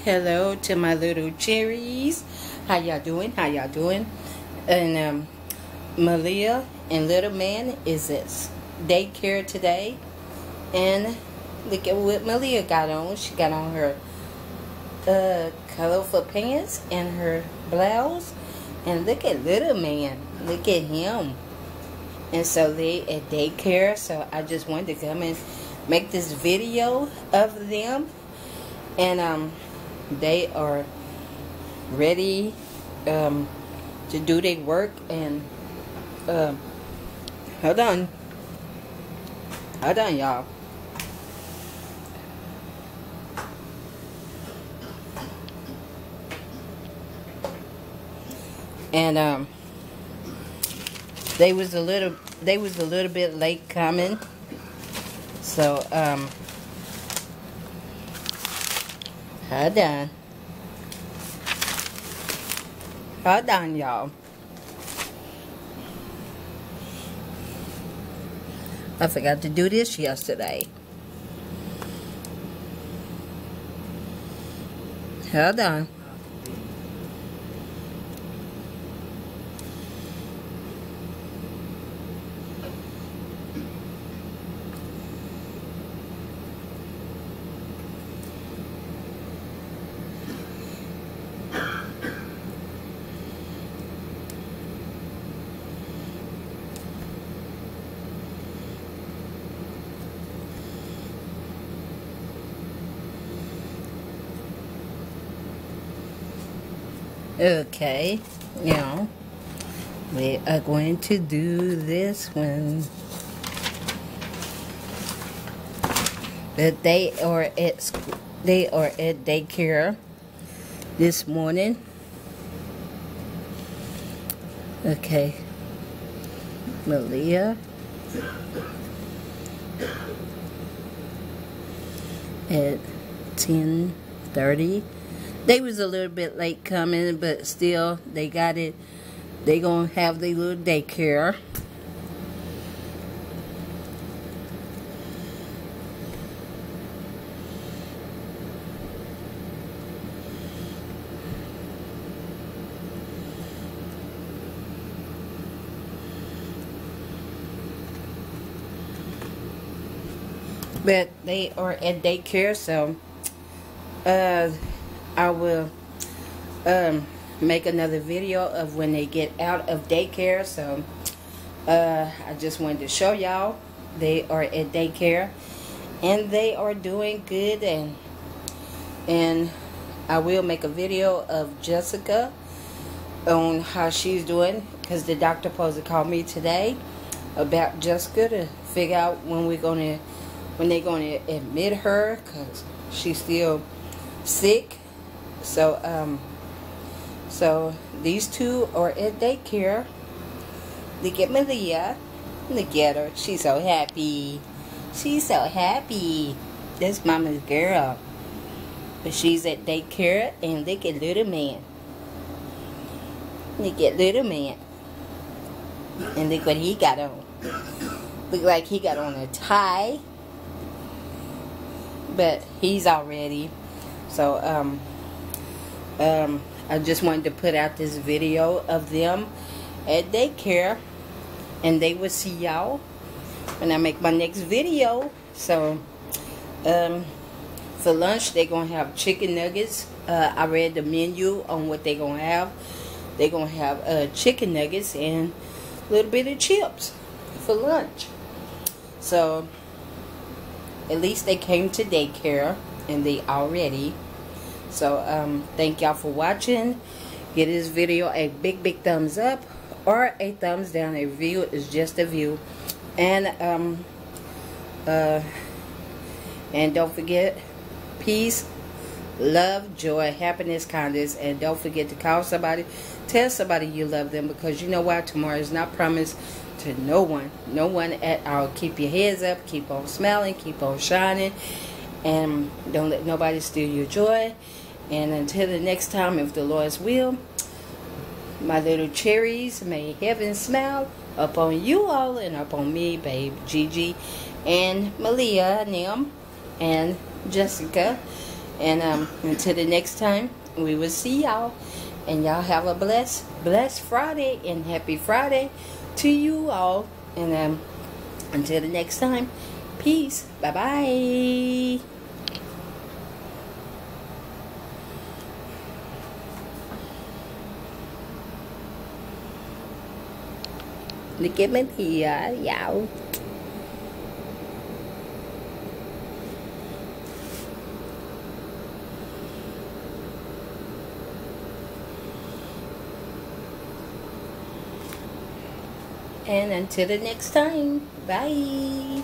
Hello to my little cherries. How y'all doing? How y'all doing? And um, Maleah and little man is at daycare today. And look at what Maleah got on. She got on her uh, colorful pants and her blouse. And look at little man. Look at him. And so they at daycare. So I just wanted to come and make this video of them. And um they are ready um, to do their work and uh, hold on. Hold on y'all. And um they was a little they was a little bit late coming. So um Hold on. Hold on, y'all. I forgot to do this yesterday. Hold on. Okay, now we are going to do this one. But they are at school, they are at daycare this morning. Okay, Maleah. At ten thirty. They was a little bit late coming, but still, they got it. They gonna have their little daycare. But they are at daycare, so uh I will um, make another video of when they get out of daycare. So uh, I just wanted to show y'all they are at daycare and they are doing good and and I will make a video of Jessica on how she's doing because the doctor supposed to call me today about Jessica to figure out when we're to when they're going to admit her because she's still sick so, um, so these two are at daycare. Look at Maleah. Look at her. She's so happy. She's so happy. That's mama's girl. But she's at daycare and look at little man. Look at little man. And look what he got on. Look like he got on a tie. But he's all ready. So, um, um, I just wanted to put out this video of them at daycare and they will see y'all when I make my next video. So um, for lunch they're gonna have chicken nuggets. Uh, I read the menu on what they're gonna have. They're gonna have uh, chicken nuggets and a little bit of chips for lunch. So at least they came to daycare and they already so um, thank y'all for watching. Give this video a big, big thumbs up or a thumbs down. A view is just a view. And um, uh, and don't forget, peace, love, joy, happiness, kindness, and don't forget to call somebody, tell somebody you love them because you know why tomorrow is not promised to no one, no one at all. Keep your heads up, keep on smiling, keep on shining, and don't let nobody steal your joy. And until the next time, if the Lord's will, my little cherries, may heaven smile upon you all and upon me, babe, Gigi, and Maleah, Nim, and Jessica. And um, until the next time, we will see y'all. And y'all have a blessed, blessed Friday and happy Friday to you all. And um, until the next time, peace. Bye-bye. kiếm mấy thì dạo And until the next time, bye.